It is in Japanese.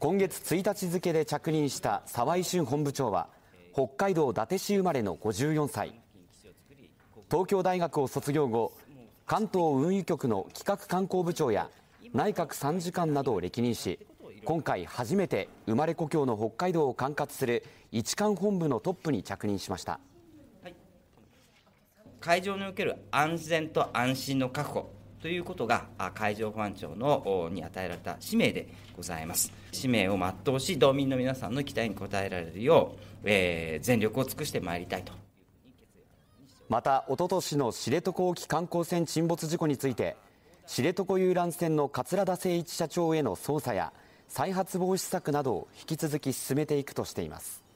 今月1日付で着任した沢井俊本部長は北海道伊達市生まれの54歳。東京大学を卒業後関東運輸局の企画観光部長や内閣参事官などを歴任し今回初めて生まれ故郷の北海道を管轄する一管本部のトップに着任しました。海上における安全と安心の確保。ということが海上保安庁のに与えられた使命でございます。使命を全うし道民の皆さんの期待に応えられるよう、えー、全力を尽くしてまいりたいと。またおととしの知床沖観光船沈没事故について知床遊覧船の桂田精一社長への捜査や再発防止策などを引き続き進めていくとしています。